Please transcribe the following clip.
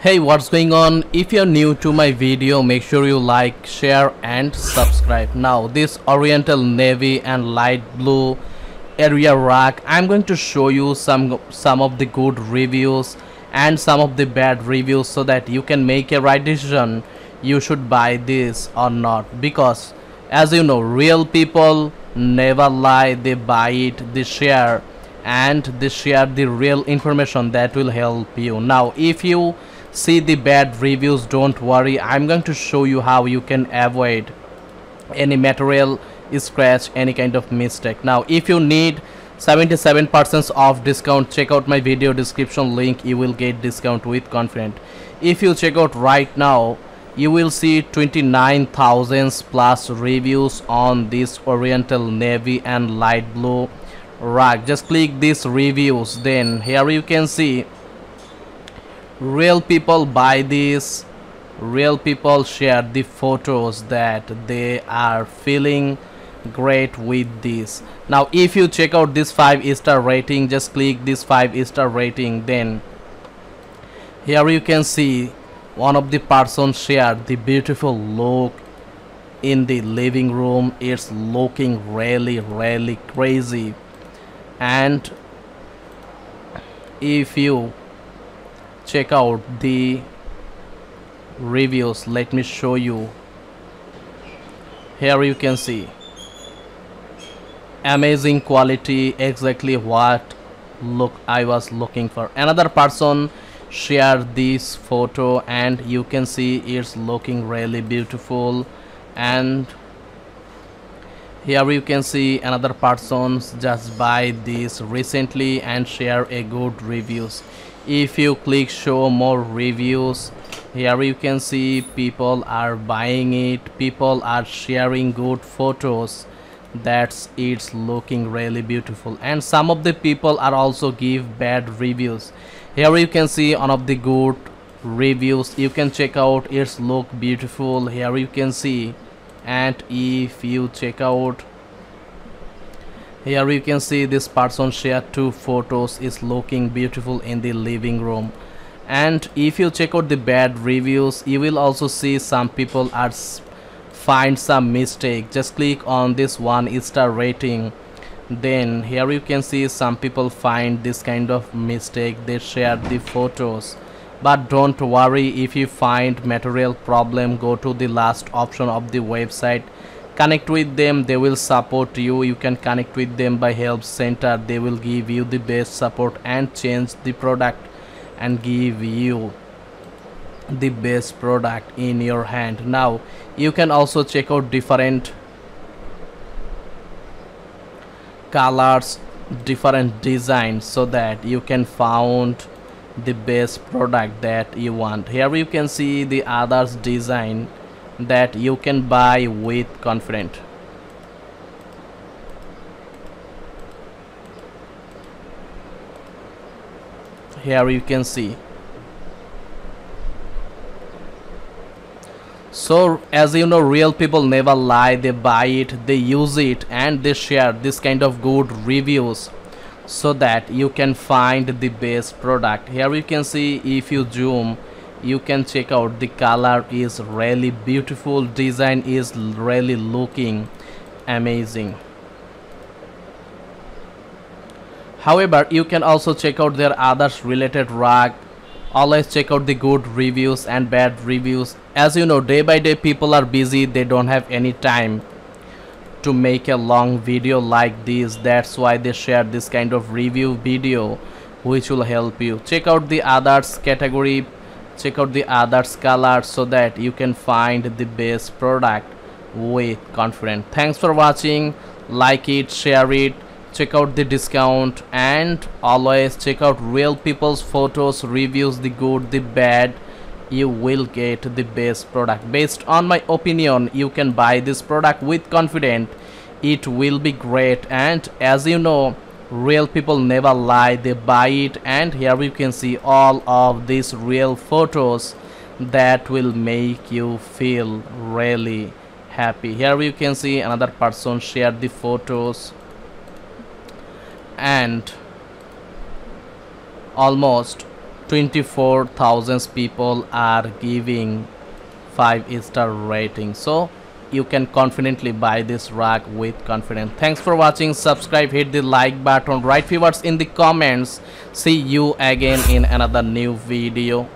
hey what's going on? If you're new to my video make sure you like share and subscribe. Now this oriental navy and light blue area rug i'm going to show you some some of the good reviews and some of the bad reviews so that you can make a right decision you should buy this or not. Because as you know real people never lie they buy it they share and they share the real information that will help you. Now if you see the bad reviews don't worry. I'm going to show you how you can avoid any material scratch any kind of mistake. Now if you need 77 percent off discount check out my video description link. You will get discount with confident. If you check out right now you will see 29,000 plus reviews on this oriental navy and light blue rug. Just click these reviews. Then here you can see real people buy this real people share the photos that they are feeling great with this. Now if you check out this five star rating just click this five star rating then here you can see one of the person shared the beautiful look in the living room. It's looking really really crazy. And if you check out the reviews. Let me show you. Here you can see. Amazing quality exactly what look I was looking for. Another person shared this photo and you can see it's looking really beautiful and here you can see another persons just buy this recently and share a good reviews. If you click show more reviews here you can see people are buying it. People are sharing good photos. That's it's looking really beautiful. And some of the people are also give bad reviews. Here you can see one of the good reviews. You can check out it's look beautiful. Here you can see and if you check out here you can see this person shared two photos is looking beautiful in the living room. And if you check out the bad reviews you will also see some people are find some mistake. Just click on this one star rating. Then here you can see some people find this kind of mistake. They share the photos but don't worry if you find material problem go to the last option of the website. Connect with them they will support you. You can connect with them by help center. They will give you the best support and change the product and give you the best product in your hand. Now you can also check out different colors different designs so that you can found the best product that you want. Here you can see the others design that you can buy with confident. Here you can see. So as you know real people never lie. They buy it they use it and they share this kind of good reviews so that you can find the best product. Here you can see if you zoom you can check out the color is really beautiful design is really looking amazing. However you can also check out their others related rug. Always check out the good reviews and bad reviews. As you know day by day people are busy they don't have any time to make a long video like this. That's why they share this kind of review video which will help you. Check out the others category check out the others color so that you can find the best product with confidence. Thanks for watching. Like it share it check out the discount and always check out real people's photos reviews the good the bad you will get the best product. Based on my opinion you can buy this product with confidence. It will be great. And as you know real people never lie. They buy it. And here you can see all of these real photos that will make you feel really happy. Here you can see another person share the photos. And almost 24,000 people are giving 5 star rating. So you can confidently buy this rack with confidence. Thanks for watching. Subscribe hit the like button write favors in the comments. See you again in another new video